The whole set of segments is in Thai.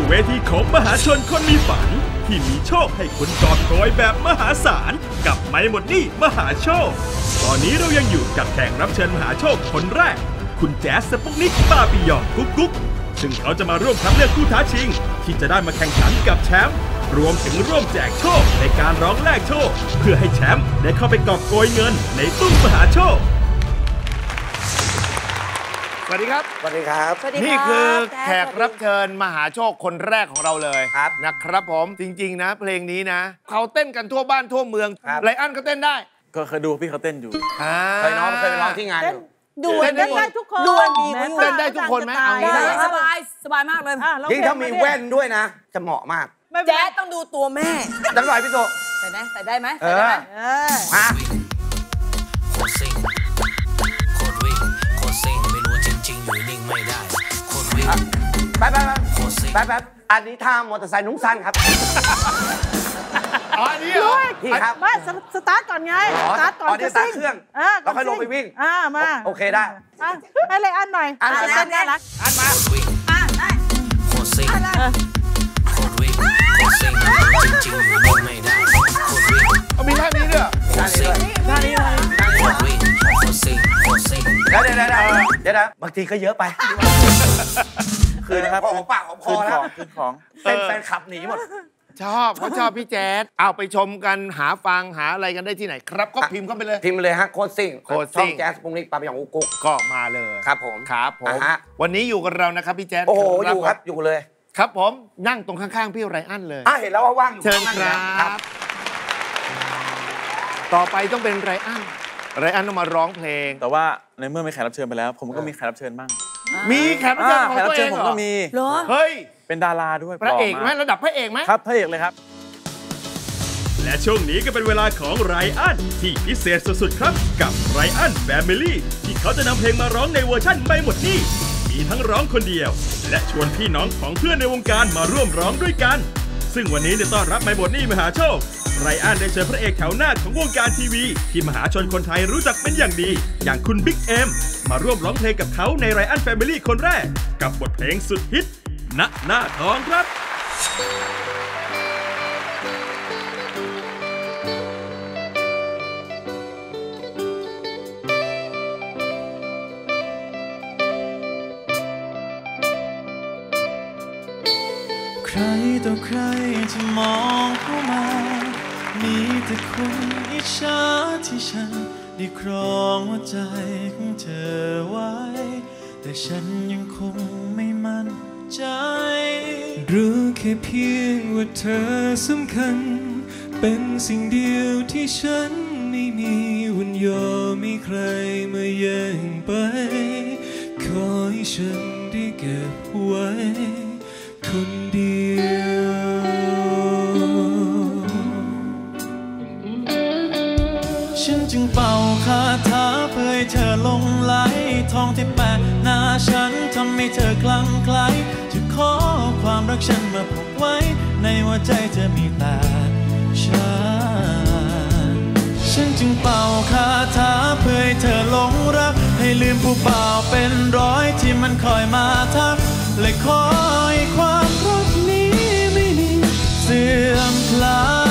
สู่เวทีของมหาชนคนมีฝัน ที่มีโชคให้คุณกอบโกยแบบมหาศาล กับไม่หมดนี่มหาโชค ตอนนี้เรายังอยู่กับแขกรับเชิญมหาโชคคนแรก คุณแจ๊สสปุกนิกปาปิยองกุ๊กกุ๊กซึ่งเขาจะมาร่วมคัดเลือกผู้ท้าชิง ที่จะได้มาแข่งขันกับแชมป์รวมถึงร่วมแจกโชคในการร้องแลกโชค เพื่อให้แชมป์ได้เข้าไปกอบโกยเงินในตู้มหาโชค วัสดีครับ สวัสดีครับ สวัสดีรับนี่คือจ๊แขกรับเชิญมหาโชคคนแรกของเราเลยครับนะครับผมจริง ๆ นะ เพลงนี้นะ เขาเต้นกันทั่วบ้านทั่วเมืองครับไลอันก็เต้นได้ ก็เคยดูพี่เขาเต้นอยู่อ่าเคยน้องเคยไปร้องที่งานอยู่ดวนเต้นได้ได้ทุกคนดวนดีแม้เต้นได้ทุกคนไหมเอางี้ได้ได้สบายสบายมากเลยอะลองยิ่งถ้ามีเพลแว่นด้วยนะ จะเหมาะมากไม่เป็นแจ๊ไรดต้องดูตัวแม่จังหน่อยพี่โตใส่ไหมใส่ได้ไหมเอใส่ได้อไหมเออมา แป๊บแป๊บอันนี้ท่ามอเตอร์ไซค์นุ่งสั้นครับ อ๋ออันนี้เหรอ พี่ครับมาสสตาร์ทก่อนไง อ๋อสตาร์ทก่อนอ๋อเดี๋ยวจะซิ่สตาร์ทเครื่องอ่าแล้วค่อยลงไปวิ่ง อ่ามาโอเคได้ อะให้เลยอันหน่อยอันจะอันเต้นน่ารัก อันมาโคตรวิ่งอะได้โคตรซิ่งโคตรวิ่งโคตรซิ่งไม่รู้จริงๆอยู่นิ่งไม่ได้โคตรวิ่งเอามีท่านี้ด้วยเหรอโคตรซิ่งท่านี้เลยโคตรวิ่งโคตรซิ่งโคตรซิ่งเดี๋ยวเดี๋ยวเดี๋ยวเดี๋ยวเดี๋ยวนะบางทีก็เยอะไป คืนนะครับพอของปากของคคือนขแล้อวงคืนของเป็นแฟนขับหนีหมดชอบเขาชอบพี่แจ๊ดเอาไปชมกันหาฟังหาอะไรกันได้ที่ไหนครับ ก็พิมพ์เข้าไปเลย พิมพ์เลยฮะโคตรซิ่งโคตรซิ่ช่องงแจ๊สปุงนิกปาปยองอุกกุ๊กก็มาเลยครับผมครับผมอ่าฮะวันนี้อยู่กับเรานะครับพี่แจ๊ดโอ้โหอยู่ครับอยู่เลย ครับผมนั่งตรงข้างๆพี่ไรอันเลยอะเห็นแล้วว่าว่างอยู่เชิญคนั่รังนะบต่อไปต้องเป็นไรอันไรอันต้องมาร้องเพลง แต่ว่าในเมื่อมีแขกรับเชิญไปแล้ว ผมก็มีแขกรับเชิญบ้าง มีแขกรับเชิญอ่าของแขกรัตับวเอเชิญงผมเหรก็อมีเหรอเฮ้ยเป็นดาราด้วยพระเอกหล่ไหมมากระดับพระเอกไหมครับพระเอกเลยครับ และช่วงนี้ก็เป็นเวลาของไรอันที่พิเศษสุดๆครับ กับไรอันแฟมิลี่ที่เขาจะนำเพลงมาร้องในเวอร์ชั่นไม่หมดหนี่มีทั้งร้องคนเดียว และชวนพี่น้องของเพื่อนในวงการมาร่วมร้องด้วยกัน ซึ่งวันนี้จะต้อนรับไม่หมดหนี่มหาโชค ไรอันได้เชิญพระเอกแถวหน้าของวงการทีวี ที่มหาชนคนไทยรู้จักเป็นอย่างดี อย่างคุณบิ๊กเอ็มมาร่วมร้องเพลงกับเขาในไรอันแฟมิลี่คนแรก กับบทเพลงสุดฮิตณหน้าทองครับใครต่อใครที่มองเข้ามา มีแต่คนอิจฉาที่ฉันได้ครองหัวใจของเธอไว้ แต่ฉันยังคงไม่มั่นใจ รู้แค่เพียงว่าเธอสำคัญ เป็นสิ่งเดียวที่ฉันไม่มีวันยอมให้ใครมาแย่งไป ขอให้ฉันได้เก็บไว้ คนเดียว อคลั่งไคล้จะขอความรักฉันมาผูกไว้ ในหัวใจเธอมีแต่ฉัน ฉันจึงเป่าคาถาเพื่อให้เธอหลงรัก ให้ลืมผู้เป่าเป็นร้อยที่มันคอยมาทัก และคอยความรักนี้ไม่มีเสื่อมคลาย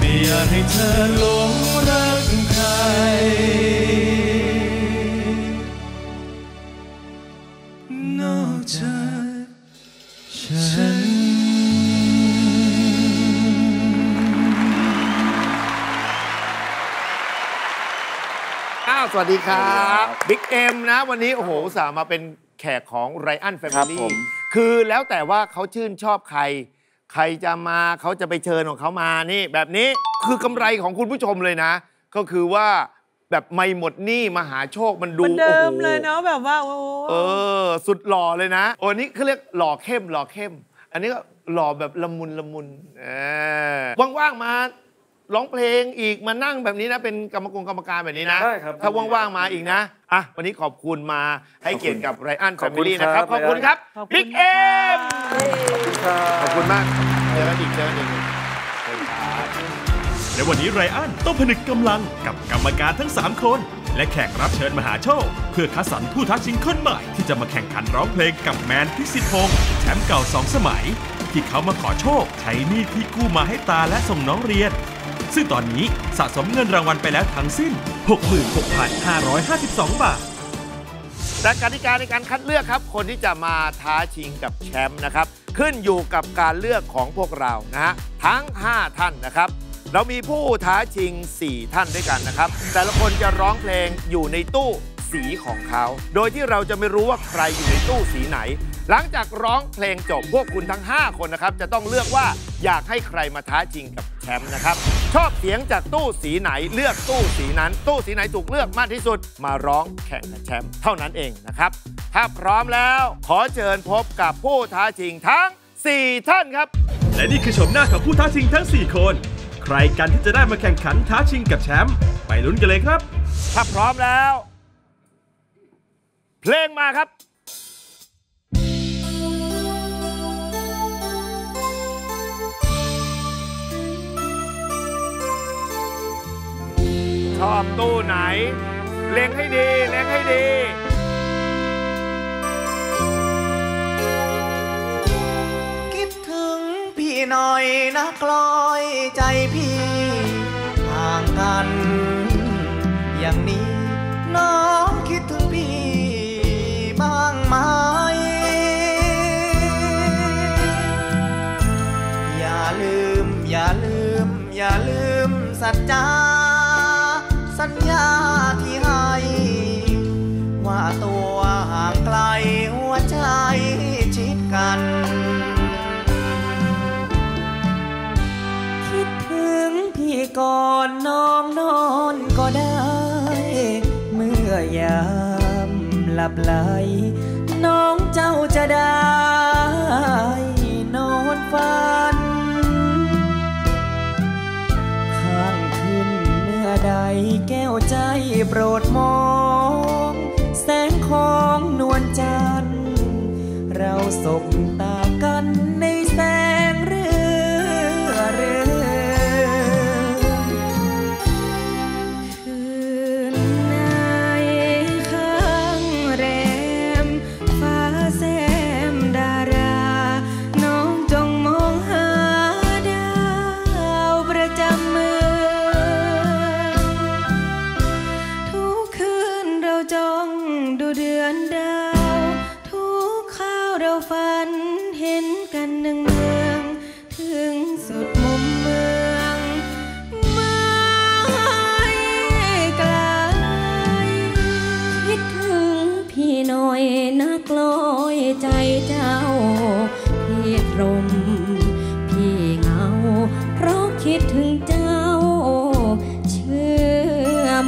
ม่อยากให้เธอหลงรักใคร วัสดีครับบิ๊กเอ็มนะ วันนี้โอ้โหอุตสาห์มาเป็นแขกของไรอันแฟคมิรับผลี่มคือแล้วแต่ว่าเขาชื่นชอบใคร ใครจะมาเขาจะไปเชิญของเขามานี่ แบบนี้คือกำไรของคุณผู้ชมเลยนะ ก็คือว่าแบบไม่หมดหนี้มหาโชคมันดูเหมือนเดิมโอ้โหเลยเนาะแบบว่าโอ้เออ สุดหล่อเลยนะโอ้นี่เขาเรียกหล่อเข้มหล่อเข้ม อันนี้ก็หล่อแบบละมุนละมุนเออว่างๆมา ร้องเพลงอีกมานั่งแบบนี้นะเป็นกรรมกรกรรมการแบบนี้นะได้ครับถ้าว่างๆมาอีกนะอะวันนี้ขอบคุณมาให้เกียรติกับไรอันขแฟอบมิคุณลี่ครับนะครับ ขอบคุณครับขอบคุณบิ๊กเอ็มครับขอบคุณมากเจอกันอีกเจอกันอีกเชิญครับและวันนี้ไรอันต้องผนึกกำลังกับกรรมการทั้ง 3 คน และแขกรับเชิญมหาโชค เพื่อคัดสรรผู้ท้าชิงคนใหม่ ที่จะมาแข่งขันร้องเพลงกับแมนพิสิทธิ์พงษ์แชมป์เก่า 2 สมัย ที่เขามาขอโชค ใช้หนี้ที่กู้มาให้ตาและส่งน้องเรียน ซึ่งตอนนี้สะสมเงินรางวัลไปแล้วทั้งสิ้น 66,552 บาทแต่กติกาในการคัดเลือกครับ คนที่จะมาท้าชิงกับแชมป์นะครับ ขึ้นอยู่กับการเลือกของพวกเรานะฮะทั้ง 5 ท่านนะครับ เรามีผู้ท้าชิง 4 ท่านด้วยกันนะครับ แต่ละคนจะร้องเพลงอยู่ในตู้สีของเขา โดยที่เราจะไม่รู้ว่าใครอยู่ในตู้สีไหน หลังจากร้องเพลงจบพวกคุณทั้ง 5 คนนะครับ จะต้องเลือกว่าอยากให้ใครมาท้าชิงกับ มป์นะครับ ชอบเสียงจากตู้สีไหนเลือกตู้สีนั้น ตู้สีไหนถูกเลือกมากที่สุด มาร้องแข่งกับแชมป์เท่านั้นเองนะครับ ถ้าพร้อมแล้วขอเชิญพบกับผู้ท้าชิงทั้ง 4 ท่านครับ และนี่คือชมหน้าของผู้ท้าชิงทั้ง 4 คน ใครกันที่จะได้มาแข่งขันท้าชิงกับแชมป์ไปลุ้นกันเลยครับ ถ้าพร้อมแล้ว เพลงมาครับ ชอบตู้ไหน เล็งให้ดี เล็งให้ดีคิดถึงพี่หน่อยนะกลอยใจพี่ห่างกัน อย่างนี้ น้องคิดถึงพี่บ้างไหม อย่าลืม อย่าลืม อย่าลืมสัจจา สัญญาที่ให้ ว่าตัวห่างไกลหัวใจชิดกัน คิดถึงพี่ก่อนน้องนอนก็ได้ เมื่อยามหลับไหลน้องเจ้าจะได้ นอนฝันาใดแก้วใจโปรดมอง แสงของนวลจันทร์เราสบ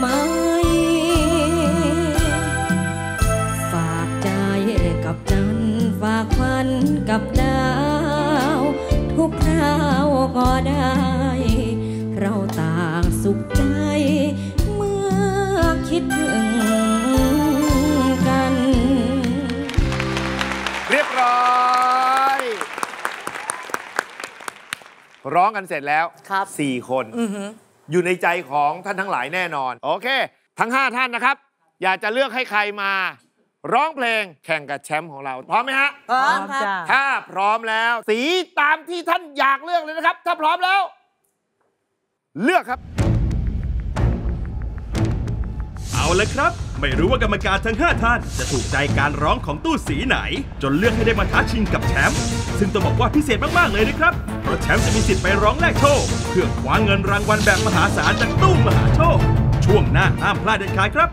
ไหม ฝากใจกับจันทร์ฝากฝันกับดาว ทุกคราวก็ได้ เราต่างสุขใจ เมื่อคิดถึงกัน เรียบร้อย ร้องกันเสร็จแล้วครับ สี่คน อ ยู่ในใจของท่านทั้งหลายแน่นอน โอเค ทั้ง 5 ท่านนะครับ อยากจะเลือกให้ใครมา ร้องเพลงแข่งกับแชมป์ของเรา พร้อมไหมฮะ พร้อพร้อมมครับจ้าถ้าพร้อมแล้ว สีตามที่ท่านอยากเลือกเลยนะครับ ถ้าพร้อมแล้ว เลือกครับ ละครับ ไม่รู้ว่ากรรมการทั้ง 5 ท่าน จะถูกใจการร้องของตู้สีไหน จนเลือกให้ได้มาท้าชิงกับแชมป์ซึ่งต้องบอกว่าพิเศษมากๆเลยนะครับ เพราะแชมป์จะมีสิทธิ์ไปร้องแลกโชค เพื่อคว้าเงินรางวัลแบบมหาศาลจากตู้มหาโชค ช่วงหน้าห้ามพลาดเด็ดขาดครับ